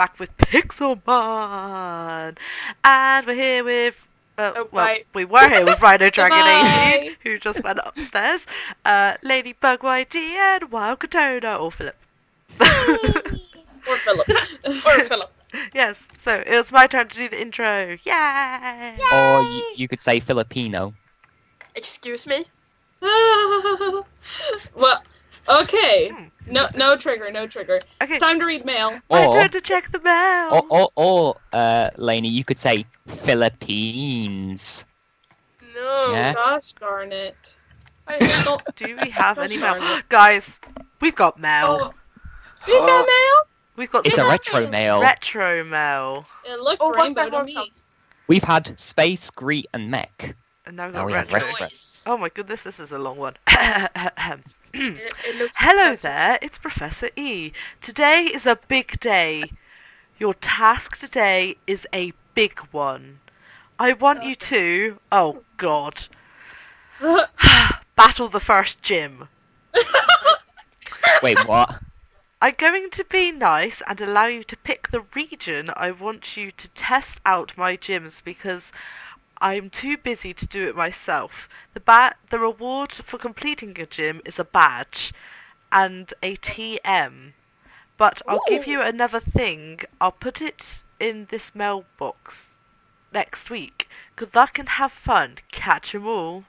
back with Pixelmon, and we're here with. Uh, Oh, well, right. we were here with Rhino Dragon Goodbye. 18, who just went upstairs. Uh, Ladybug YG and Wild Katona, or Filip. or Filip. Or Filip. yes, so it was my turn to do the intro. Yay! Or you, you could say Filipino. Excuse me? well, okay. Hmm, No, no trigger, no trigger. Okay, It's time to read mail. my Or, turn to check the mail. or, or, or uh, Laney, you could say Philippines. No. Yeah. Gosh darn it. I Don't- Do we have any mail? Guys, we've got mail. Oh, We got mail. We've got It's a retro mail. retro mail. It looked Oh, rainbow to me. song? We've had Space, Greet, and Mech. And now we've Now got we have retro. retro. Oh my goodness, this is a long one. it, it Hello fancy. there, it's Professor E. Today is a big day. Your task today is a big one. I want you to, oh god, battle the first gym. Wait, what? I'm going to be nice and allow you to pick the region I want you to test out my gyms because I'm too busy to do it myself. The ba- the reward for completing a gym is a badge and a TM. But I'll give you another thing. I'll put it in this mailbox next week. Good luck and have fun. Catch 'em all.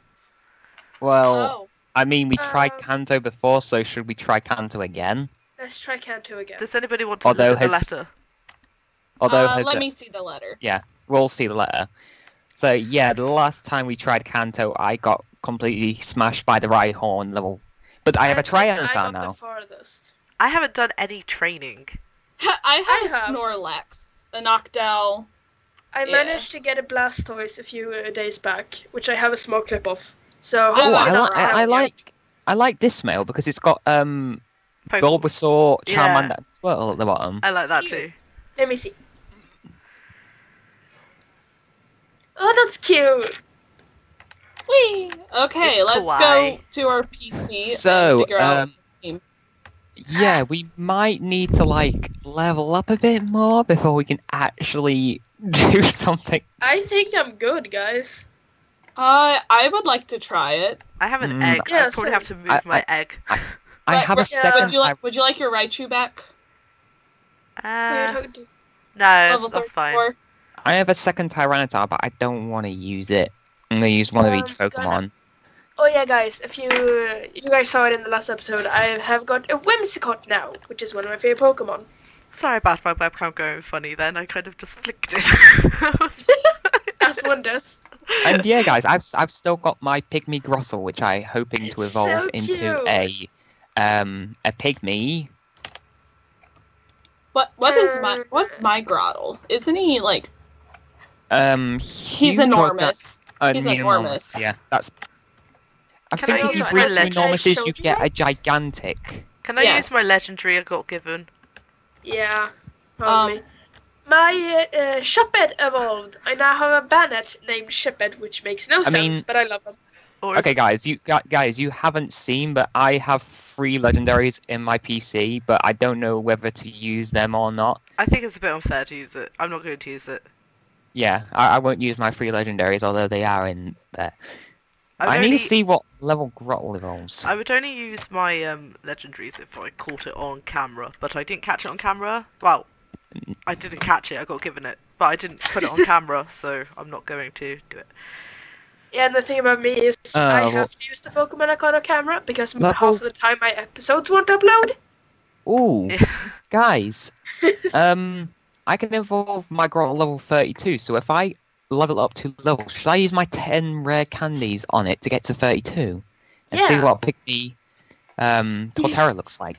Well, Oh. I mean, we tried Um, Kanto before, so should we try Kanto again? Let's try Kanto again. Does anybody want to Although look at the letter? Although, uh, has let a- me see the letter. Yeah, we'll see the letter. So yeah, the last time we tried Kanto, I got completely smashed by the right Rhyhorn level. But I have a think I got now. The farthest. I haven't done any training. I have I a have. Snorlax, a Noctowl. I Yeah. managed to get a Blastoise a few uh, days back, which I have a small clip of. So Oh, I, li- I, I like I like this mail because it's got um Poke- Bulbasaur, Yeah. Charmander, and Squirtle at the bottom. I like that too. Let me see. Oh, that's cute. Whee! Okay, It's let's kawaii. go to our PC So, and figure out. um, Yeah, we might need to like level up a bit more before we can actually do something. I think I'm good, guys. Uh, I would like to try it. I have an Mm. egg. Yeah, I probably so- have to move I- my egg. I But have a would- second. Would you like? Would you like your Raichu back? Who are you Uh, talking to? no, Level that's fine. 34. I, I have a second Tyranitar, but I don't want to use it. I'm gonna use one of each Um, Pokemon. Oh yeah, guys. If you you guys saw it in the last episode, I have got a Whimsicott now, which is one of my favorite Pokemon. Sorry about my webcam going funny then. I kind of just flicked it. As one does. And yeah, guys, I've s- I've still got my Pygmy Grotle, which I'm hoping to evolve so into a um a Pygmy. What? What is my? What's my Grotle? Isn't he like? Um, He's huge or enormous. Uh, He's near enormous. Yeah, that's. I Can think I if you use reach my two enormouses, you you get a gigantic. Can I Yes. use my legendary I got given? Yeah, probably. Um, my uh, uh, Shuppet evolved. I now have a Banette named Shuppet, which makes no I sense, mean- but I love him. Or Okay, guys, you guys, you haven't seen, but I have three legendaries in my PC, but I don't know whether to use them or not. I think it's a bit unfair to use it. I'm not going to use it. Yeah, I, I won't use my three legendaries, although they are in there. I've I need only- to see what level Grotle evolves. I would only use my um, legendaries if I caught it on camera, but I didn't catch it on camera. Well, I didn't catch it. I got given it, but I didn't put it on camera, so I'm not going to do it. Yeah, and the thing about me is I Uh, well- have to use the Pokemon icon on camera because Level- half of the time my episodes won't upload. Ooh, guys, um, I can evolve my Grotle level 32, so if I level up to level, should I use my 10 rare candies on it to get to 32? And see what Pygmy um, Torterra looks like?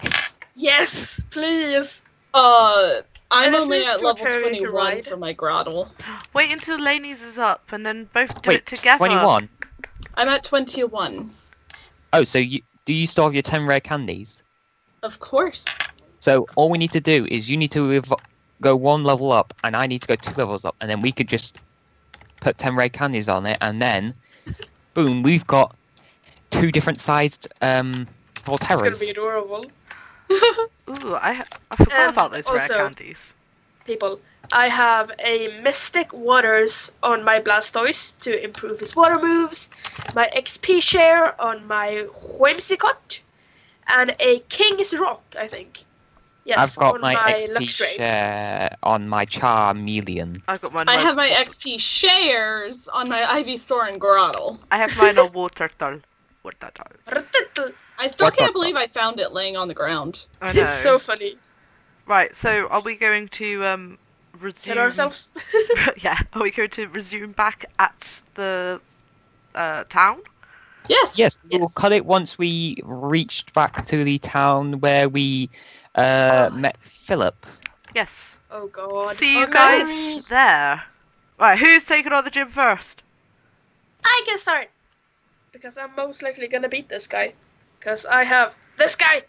Yes, please. Uh, I'm And only at level 21 for my Grotle. Wait until Laney's is up, and then both do Wait, it together. 21? I'm at 21. Oh, so you, do you still have your 10 rare candies? Of course. So all we need to do is you need to evo- go one level up, and I need to go two levels up, and then we could just put 10 red candies on it, and then, boom, we've got two different sized um, It's gonna be adorable. Ooh, I I forgot Um, about those rare also- candies. people. I have a Mystic Waters on my Blastoise to improve his water moves, my XP share on my Whimsicott, and a King's Rock, I think. Yes, I've got on my, XP Luxray. share on my Charmeleon. I've got mine. I on- have my XP shares on my Ivysaur and Grotle. I have mine on Water Turtle. Water Turtle. Rrrr-tut-tut. I still What can't believe I found it laying on the ground. I know. It's so funny. Right, so are we going to um resume Kill ourselves. yeah, are we going to resume back at the uh town? Yes. Yes, we'll Yes. cut it once we reached back to the town where we uh, Oh. met Filip. Yes. oh god. See you Oh, guys memories. there. Right, who's taking on the gym first? I can start because I'm most likely gonna beat this guy because I have this guy.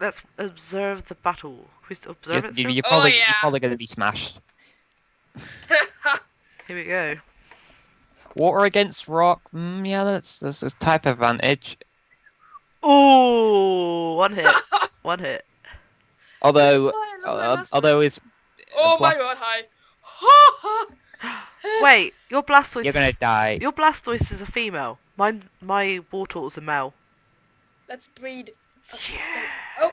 Let's observe the battle. Who's to You're, observe it? you're probably, Oh, yeah. you're probably going to be smashed. Here we go. Water against rock. Mm, yeah, that's that's a type advantage. Ooh, one hit. one hit. Although, That's why I love my uh, although it's oh my god, hi. Wait, your Blastoise. you're gonna die. Your Blastoise is a female. Mine, my Wartortle's a male. Let's breed. Yeah. Oh.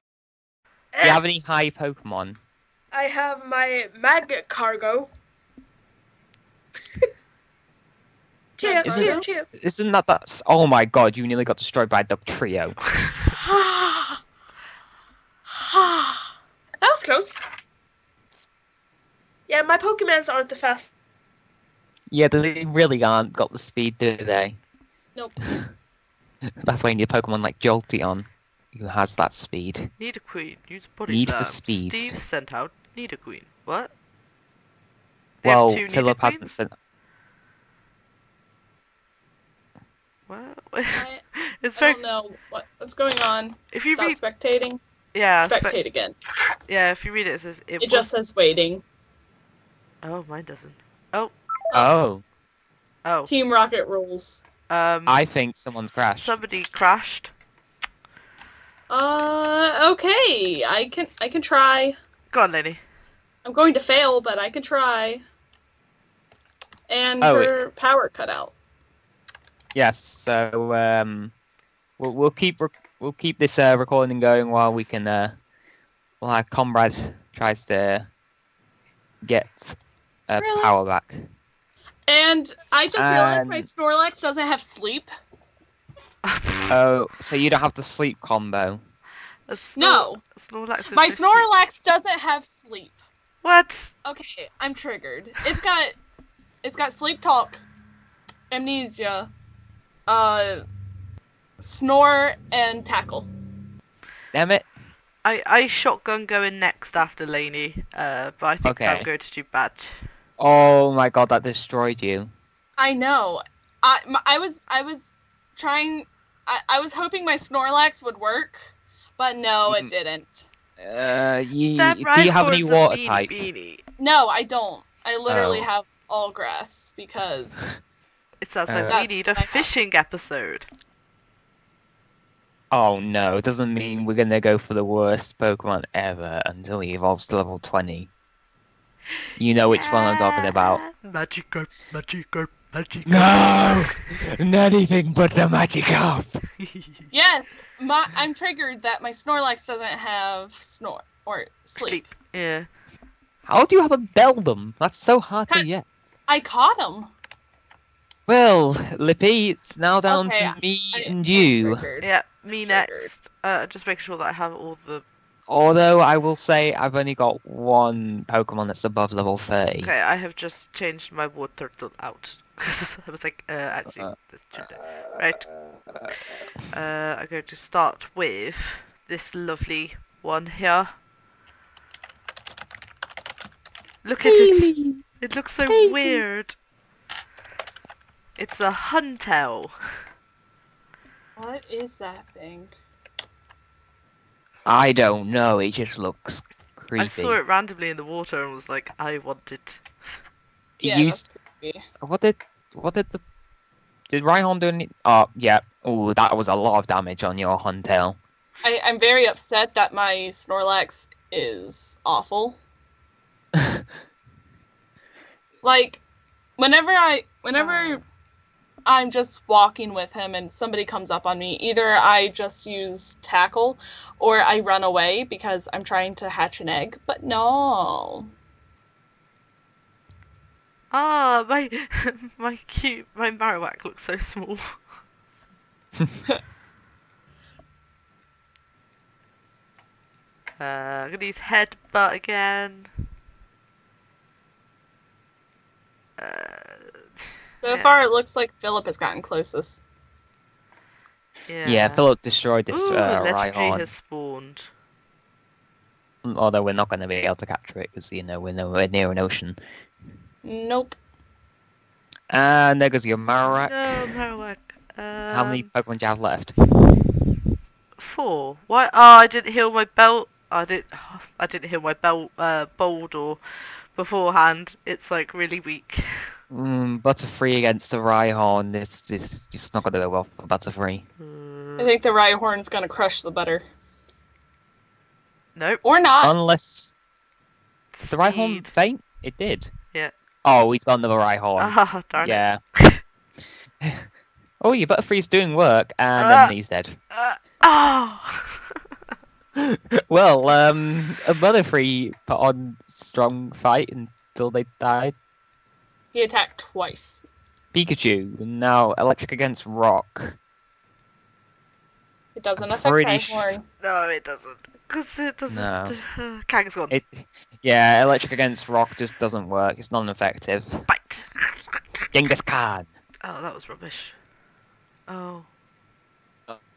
Do you have any high Pokemon? I have my Mag Cargo. Cheer, Mag cheer, cheer. Isn't that that's? Oh my god! You nearly got destroyed by Dugtrio. that was close. Yeah, my Pokemons aren't the fast. Yeah, they really aren't got the speed, do they? Nope. That's why you need a Pokemon like Jolteon, who has that speed. Need a queen. Use body Need for slam. speed. Steve sent out. Need a queen. What? They Well, Filip hasn't queens? sent. What? I, it's I very. don't know what, what's going on. If you Stop read, spectating. yeah, spe- Spectate again. yeah. If you read it, it says it, It just says waiting. Oh, mine doesn't. Oh, Oh, Oh. Team Rocket rules. um, I think someone's crashed. somebody crashed. Uh, okay. I can I can try. Go on, lady. I'm going to fail, but I can try. And Oh, her power cut out. Yes. So um, we'll we'll keep rec- we'll keep this uh, recording going while we can uh, while our comrade tries to get uh, Really? power back. And I just realized my Snorlax doesn't have sleep. Oh, so you don't have the sleep combo. Snor- No, Snorlax my so Snorlax doesn't have sleep. What? Okay, I'm triggered. It's got it's got sleep talk, amnesia, uh snore and tackle. Damn it! I I shotgun going next after Laney. Uh, but I think I'm going to do bad. Oh my god, that destroyed you. I know. I I was I was trying I, I was hoping my Snorlax would work, but no, it Mhm. didn't. Uh, you, do you have any water beanie type? beanie. No, I don't. I literally Oh. have all grass because It sounds Uh, like we need a what I have. fishing episode. Oh no, it doesn't mean we're gonna go for the worst Pokemon ever until he evolves to level 20. You know which one I'm talking about. Magikarp, Magikarp, Magikarp. No! Not anything but the Magikarp! yes, my I'm triggered that my Snorlax doesn't have snore or sleep. Sleep. Yeah. How do you have a Beldum? That's so hard to get. I caught him. Well, Lippy, it's now down Okay, to me I- and you. Yeah, me next. Uh, just make sure that I have all the. Although I will say I've only got one Pokemon that's above level 30. Okay, I have just changed my water turtle out. I was like, uh, actually, Uh, this should. Right. Uh, I'm going to start with this lovely one here. Look at it. It looks so Baby. weird. It's a Huntail. What is that thing? I don't know, it just looks creepy. I saw it randomly in the water and was like, I want it. Yeah, You that's s- creepy. What did what did the did Rhyhorn do any? Oh yeah. Oh, that was a lot of damage on your Huntail. I, I'm very upset that my Snorlax is awful. like whenever I whenever Oh. I'm just walking with him and somebody comes up on me, either I just use tackle or I run away because I'm trying to hatch an egg. But no. Ah, my my cute my Marowak looks so small. uh, I'm gonna use headbutt again. Uh, So Yeah. far it looks like Filip has gotten closest. yeah. Yeah, Filip destroyed this Ooh, uh, legendary Rhyhorn. has spawned. Although we're not going to be able to capture it because you know we're nowhere near an ocean. Nope. And there goes your Marowak. No, Marowak. Um, How many Pokemon do you have left? Four. Why? Oh, I didn't heal my belt. I didn't. I didn't heal my belt. Uh, Boldor beforehand. It's like really weak. Mm, Butterfree against a Rhyhorn. This this is just not going to go well for Butterfree. I think the Rhyhorn's gonna crush the butter. Nope. Or not. Unless the Rhyhorn faint, it did. Yeah. Oh, he's got another Rhyhorn. Ah, darn it. yeah. oh, your Butterfree's doing work, and Ah. then he's dead. Uh, oh. well, um, a Butterfree put on strong fight until they died. He attacked twice. Pikachu now electric against rock. It doesn't affect Pretty sh- no, it doesn't. Because it doesn't. No. Uh, Kangaskhan. It, yeah, electric against rock just doesn't work. It's non-effective. Bite. Genghis Khan. Oh, that was rubbish. Oh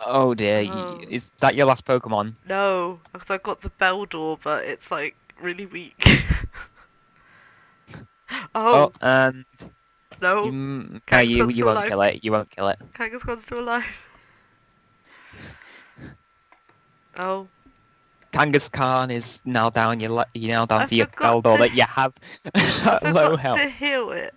Oh dear, Oh. is that your last Pokemon? no, because I got the Beldor, but it's like really weak. Oh, oh, and no, you, mm, no, you, you won't alive. kill it. You won't kill it. Kangaskhan's still alive. Oh, Kangaskhan is now down. You're, le- you're now down I to your forgot Beldor to- that you have I low forgot health. to heal it.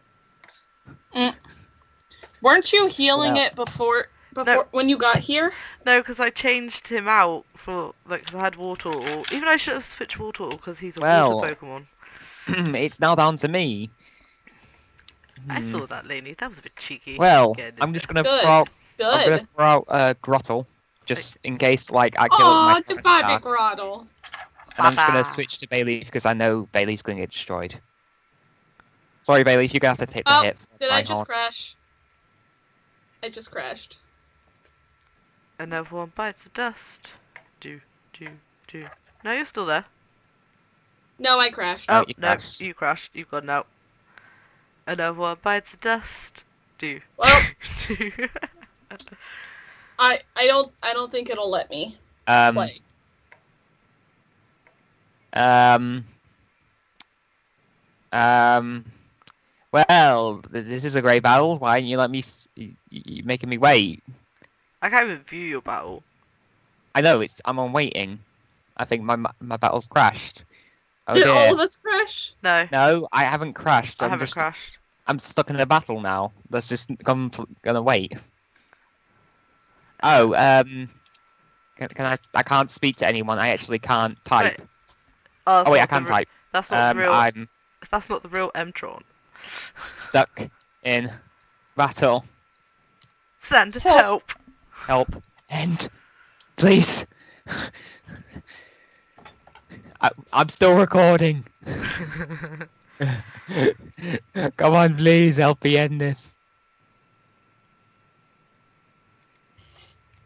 Weren't you healing Well- it before before when you got here? No, because I changed him out for like cause I had Wartortle. Even I should have switched Wartortle because he's a Well, water Pokemon. it's now down to me. I Hmm. saw that, Laney. That was a bit cheeky. Well, Again, I'm just gonna Good. throw out, I'm gonna throw out uh, Grotle, just in case like I kill Aw, my the first baby star. Grotle. And I'm just gonna Baba. switch to Bailey because I know Bailey's gonna get destroyed. Sorry, Bailey, you're gonna have to take the Oh, hit. for Did I just Rhyhorn. crash? I just crashed. Another one bites the dust. Do, do, do. No, you're still there. No, I crashed. Oh, Oh, you no, crashed. you crashed. You've gone out. Another one bites the dust. Do, Well, do. I I don't I don't think it'll let me Um, play. um, um, well, this is a great battle. Why didn't you let me? s- y- y- You're making me wait. I can't even view your battle. I know it's. I'm on waiting. I think my my battle's crashed. Oh Did dear. all of us crash? No, No, I haven't crashed. I I'm haven't just. crashed. I'm stuck in a battle now. That's just I'm gonna wait. Oh, um, can, can I? I can't speak to anyone. I actually can't type. Oh, that's oh wait, I the can re- type. That's not Um, the real. I'm That's not the real Mtron. stuck in battle. Send Help. help. Help! End, please. I, I'm still recording. Come on, please help me end this.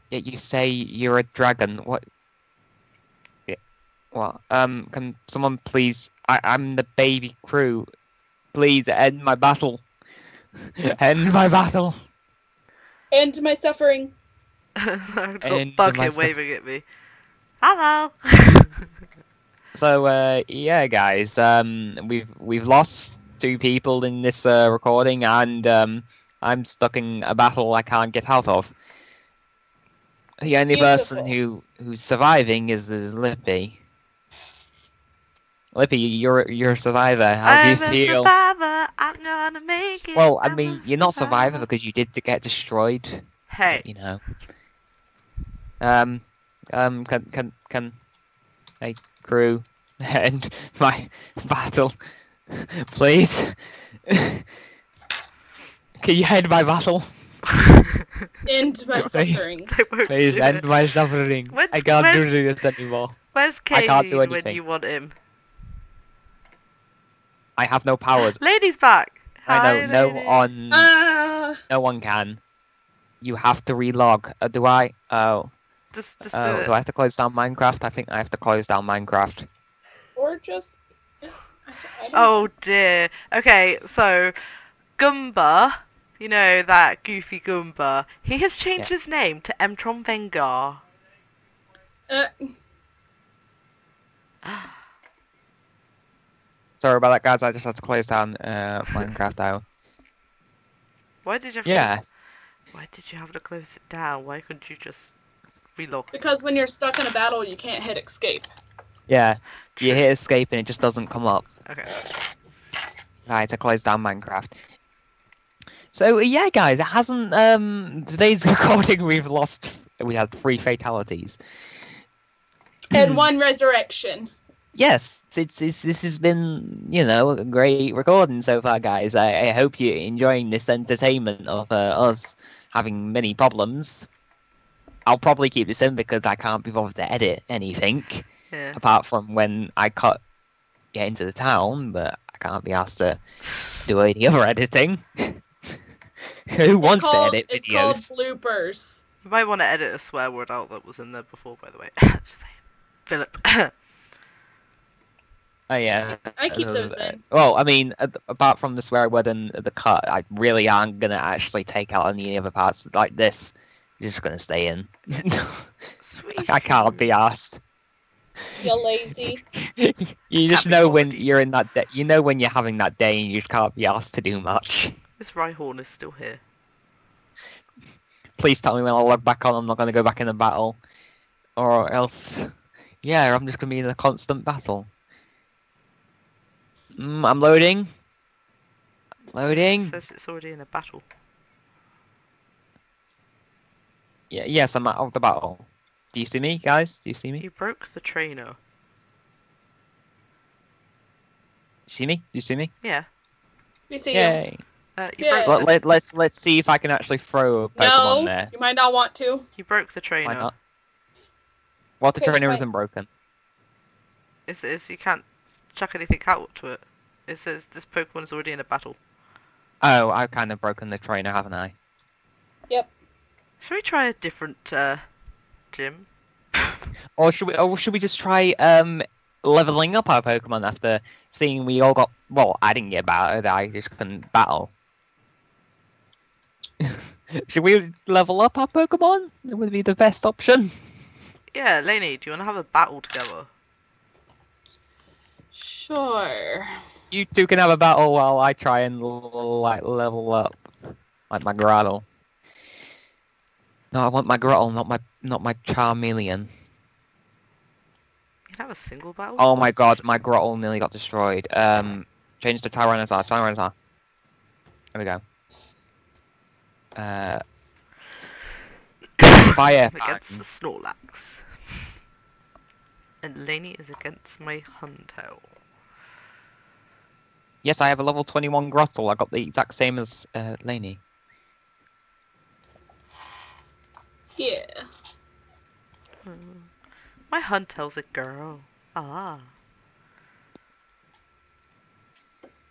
Yet you say you're a dragon. What? Yeah. What? Um, can someone please? I, I'm the baby crew. Please end my battle. end my battle. End my suffering. I've got And Bug myself. waving at me. Hello. So uh, yeah, guys, um, we've we've lost two people in this uh, recording, and um, I'm stuck in a battle I can't get out of. The only person who who's surviving is, is Lippy. Lippy, you're you're a survivor. How do you I'm a feel? survivor. I'm gonna make it. Well, I I'm mean, you're not survivor survivor. because you did get destroyed. Hey, You know. Um, um, can can can, hey crew, end my battle, please. Can you end my battle? End my Please. suffering. Please end it. my suffering. When's- I can't do this anymore. Where's I can't do Kane when anything. you want him? I have no powers. Lady's back. I Hi, know no lady. on Ah, no one can. You have to relog. Uh, do I? Oh, Just, just oh. do it. Do I have to close down Minecraft? I think I have to close down Minecraft. or just. I, I don't Oh dear. Okay, so Goomba, you know that goofy Goomba, he has changed his name to Emtron Vengar. Uh, Sorry about that, guys. I just had to close down uh, Minecraft out. Why did you have Yeah, to, why did you have to close it down? Why couldn't you just relog? because when you're stuck in a battle, you can't hit escape. yeah. You hit escape and it just doesn't come up. Okay. I had to close down Minecraft. So yeah, guys, it hasn't. Um, today's recording, we've lost. We had three fatalities. And one resurrection. yes, it's, it's this has been you know a great recording so far, guys. I, I hope you're enjoying this entertainment of uh, us having many problems. I'll probably keep this in because I can't be bothered to edit anything Yeah. apart from when I cut get into the town, but I can't be asked to do any other editing. Who wants called- to edit It's videos? called bloopers. You might want to edit a swear word out that was in there before, by the way. Just saying. Filip. Oh yeah. I keep those in. Well, I mean, uh, apart from the swear word and the cut, I really aren't gonna actually take out any of the other parts like this. Just gonna stay in. Sweet. I can't be asked. You're lazy. you just know when you're in that day. You know when you're having that day and you just can't be asked to do much. This Rhyhorn is still here. Please tell me when I log back on, I'm not gonna go back in the battle, or else, yeah, I'm just gonna be in a constant battle. Mm, I'm loading. It Loading. says it's already in a battle. Yeah, yes, I'm out of the battle. Do you see me, guys? Do you see me? Do You broke the trainer. see me? Do you see me? Yeah. We see you. Uh, you Yeah. broke Let, the, let, let's let's see if I can actually throw a Pokemon No, there. you might not want to. you broke the trainer. Why not? Well, the Okay, trainer wait. isn't broken. It's, it's you can't chuck anything out to it. It says this Pokemon is already in a battle. Oh, I've kind of broken the trainer, haven't I? Should we try a different uh, gym? Or should we? Or should we just try um leveling up our Pokemon after seeing we all got? Well, I didn't get battled. I just couldn't battle. should we level up our Pokemon? It would be the best option. Yeah, Laney, do you want to have a battle together? Sure. You two can have a battle while I try and like level up, like my Grotle. No, I want my Grotle, not my not my Charmeleon. You have a single battle. Oh my god, my Grotle nearly got destroyed. Um, change to Tyranitar. Tyranitar. There we go. Uh, fire. against the Snorlax. And Laney is against my Huntail. Yes, I have a level 21 Grotle. I got the exact same as uh, Laney. Yeah. Hmm. My tells a girl. Ah.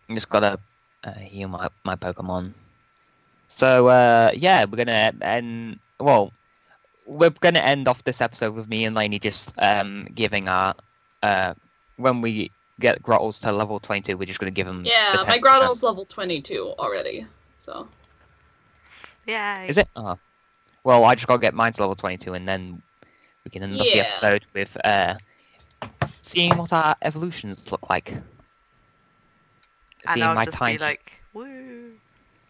I just gotta uh, heal my my Pokemon. So uh, yeah, we're gonna end. Well, we're gonna end off this episode with me and Laney just um giving our uh when we get Grotles to level 22, we're just gonna give them. Yeah, my Grotle's level 22 already. So. Yeah. Is it? Oh. Well, I just gotta get mine to level 22, and then we can end up the episode with uh seeing what our evolutions look like. and Seeing I'll my just tiny. be like, woo.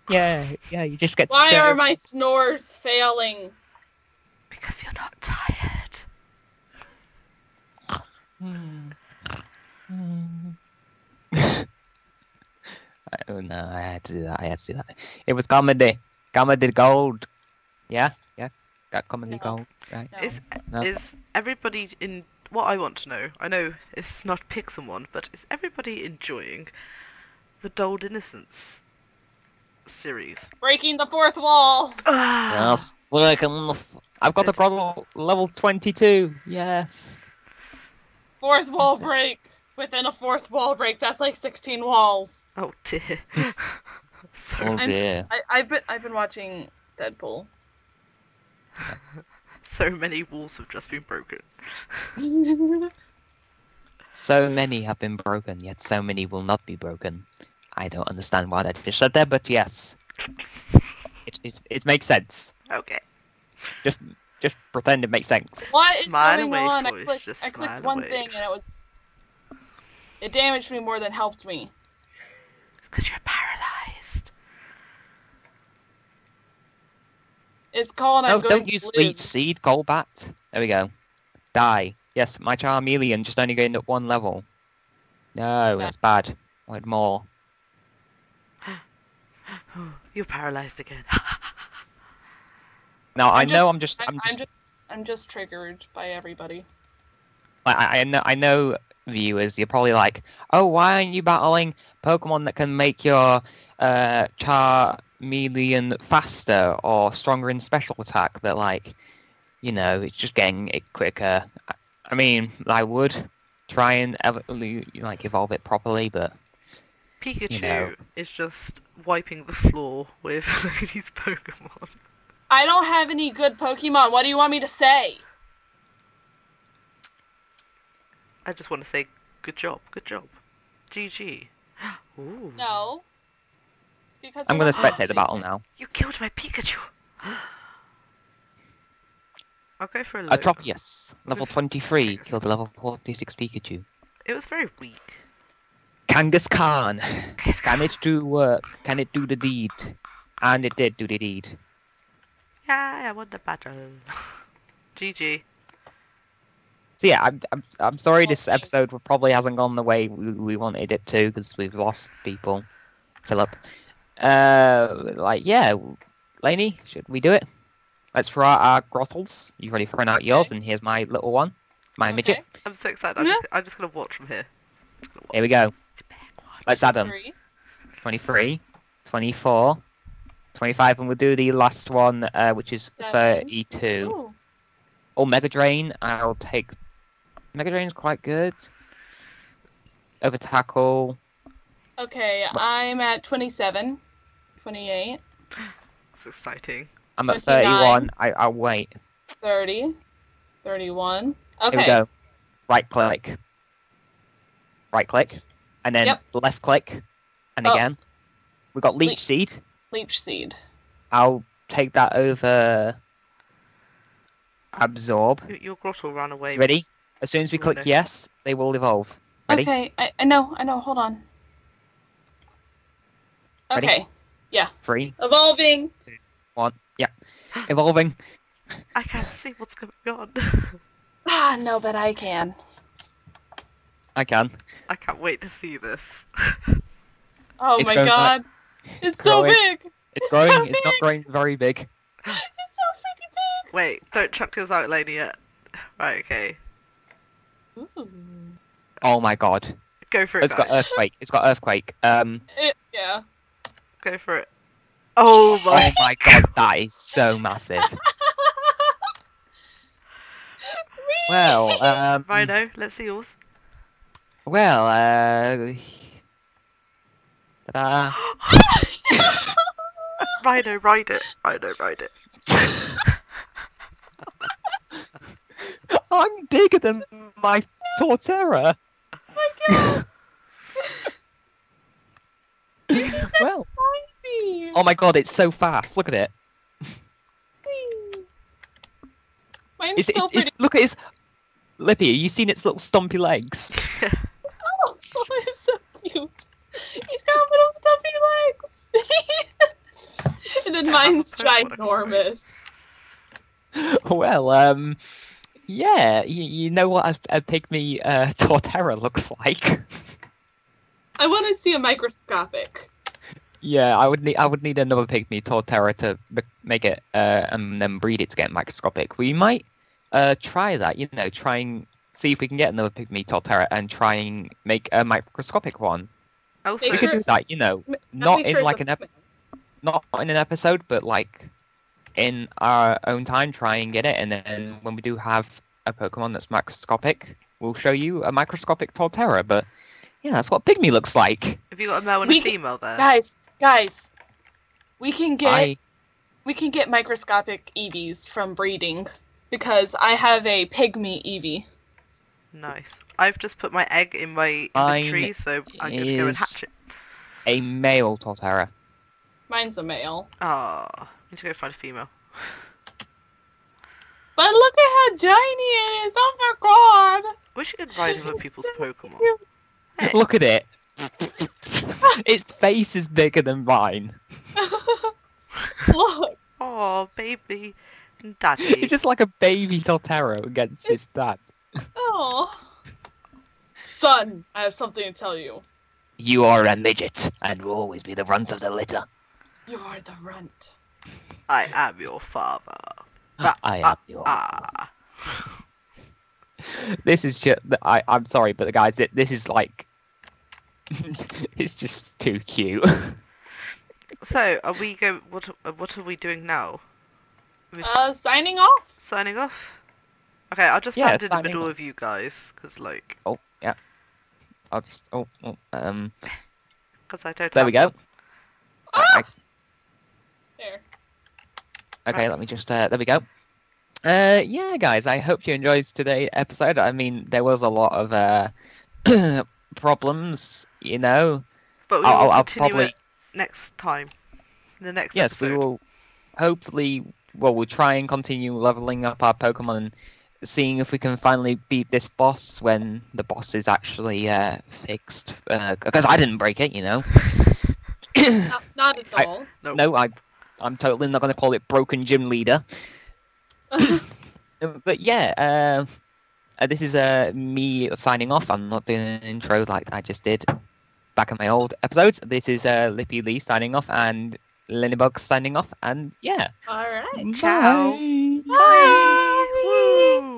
Yeah, yeah, you just get. to Why stare are my snores failing? Because you're not tired. Hmm. Hmm. oh no, I had to do that. I had to do that. It was comedy. Comedy gold. Yeah, yeah. Got comedy No. gold. Right. No. Is No. is everybody in what I want to know, I know it's not Pixelmon, but is everybody enjoying the Dulled Innocence series? Breaking the fourth wall. Ah, Yes. Look, I'm- I've got a level level 22. Yes. Fourth wall That's it. break. Within a fourth wall break, that's like 16 walls. Oh dear. so, Oh I'm- dear. I, I've been I've been watching Deadpool. so many walls have just been broken. So many have been broken, yet so many will not be broken. I don't understand why that fish said there, but yes, it it, it makes sense. Okay. Just just pretend it makes sense. What is Smile going away, on? I clicked, I clicked one away. thing and it was. It damaged me more than helped me. It's because you're paralyzed. It's called I'm No, don't to use live. leech seed, Golbat. There we go. Die. Yes, my Charmeleon just only going up one level. No, Yeah. that's bad. I want more. You're paralyzed again. Now I I'm know I'm just I'm, I'm I'm just, just I'm just triggered by everybody. I, I I know I know viewers. You're probably like, oh, why aren't you battling Pokemon that can make your uh, Charmeleon faster or stronger in special attack? But like, you know, it's just getting it quicker. I, I mean, I would try and ev- like evolve it properly, but Pikachu know. is just wiping the floor with Lady's Pokemon. I don't have any good Pokemon. What do you want me to say? I just want to say, good job, good job. GG. Ooh. No. Because I'm gonna spectate the battle now. You killed my Pikachu. I'll go for a look. Atropius, level 23, Kangaskhan. killed a level 46 Pikachu. It was very weak. Kangaskhan, can it do work? Can it do the deed? And it did do the deed. Yeah, I won the battle. GG. So yeah, I'm I'm, I'm sorry this episode probably hasn't gone the way we, we wanted it to because we've lost people. Filip, uh, like yeah, Laney, should we do it? Let's throw out our Grotles. You've already thrown out yours, Okay. and here's my little one, my midget. I'm so excited. I'm, Yeah. just, I'm just gonna watch from here. Watch. Here we go. It's a big one. Let's add them. Three. 23, 24, 25, and we'll do the last one, uh, which is Seven. 32. Ooh. Or Mega Drain, I'll take. Mega Drain's quite good. Over Tackle. Okay, I'm at 27, 28, It's exciting. I'm at 31. I, I'll wait. 30, 31. Here we Okay. go. Right click. Right click. And then Yep. left click. And Oh. again. We've got Leech Leech. Seed. Leech seed. I'll take that over. Absorb. Your, your grotto ran away. Ready? As soon as we click Ready. yes, they will evolve. Ready? Okay, I, I know, I know. Hold on. Ready? Okay, Three, evolving. one. Yeah. Evolving. I can't see what's going on. Ah, no, but I can. I can. I can't wait to see this. Oh It's my going god, it's so big. It's It's growing. so It's not growing very big. It's so freaking big. Wait, don't chuck yours out, Lady, yet. Right, okay. Ooh. Oh my god. Go for it, It's got earthquake. It's got earthquake. Um. It, yeah. Go for it. Oh Oh my. my god, that is so massive. Well, um. Rhino, let's see yours. Well, uh. Ta-da. Rhino, ride it. Rhino, ride it. I'm bigger than my Torterra. well, Tiny. Oh my god, it's so fast. Look at it. Mine's It's, still it's, pretty. it- look at his. Lippy, you seen its little stumpy legs? Oh, it's so cute. He's got little stuffy legs. and then mine's What ginormous. well, um, yeah, you, you know what a, a pygmy uh, Torterra looks like. I want to see a microscopic. Yeah, I would need I would need another pygmy Torterra to make it uh, and then breed it to get microscopic. We might uh, try that. You know, try and see if we can get another pygmy Torterra and try and make a microscopic one. Also, We Make could do that, you know, M- not in sure like an ep- not in an episode, but like in our own time, try and get it, and then when we do have a Pokemon that's microscopic, we'll show you a microscopic Torterra. But yeah, that's what pygmy looks like. have you got a male and We a female there? Guys, guys, we can get I we can get microscopic Eevees from breeding because I have a pygmy Eevee. Nice. I've just put my egg in my Mine inventory, so I'm going to go and hatch it. a male Torterra. Mine's a male. Ah, need to go find a female. But look at how tiny it is! Oh my god! Wish you could ride other people's Pokemon. Hey. Look at it. its face is bigger than mine. look! Oh, baby, daddy. It's just like a baby Torterra against its dad. Oh. Son, I have something to tell you. You are a midget and will always be the runt of the litter. You are the runt. I am your father. I am your. Ah. This is just. I. I'm sorry, but the guys, this is like. it's just too cute. So, are we go? What? What are we doing now? We're Uh, signing off? signing off. Okay, I'll just Yeah, stand in the middle off. of you guys, cause like, oh yeah. I'll just. Oh. oh um. cause I don't. There we go. one. I- There. Okay, let me just. Uh, there we go. Uh, yeah, guys, I hope you enjoyed today's episode. I mean, there was a lot of uh problems, you know. But we I'll, I'll, I'll continue probably. it next time. In the next Yes, episode. we will. Hopefully, well, we'll try and continue leveling up our Pokemon and seeing if we can finally beat this boss when the boss is actually uh, fixed. Because I didn't break it, you know. Not, not at I- all. No. no, I, I'm totally not going to call it broken gym leader. Uh, but yeah, uh, uh, this is uh, me signing off. I'm not doing an intro like I just did back in my old episodes. This is uh, Lippy Lee signing off and Linnybug signing off. And yeah, Alright. Ciao. Bye. Bye.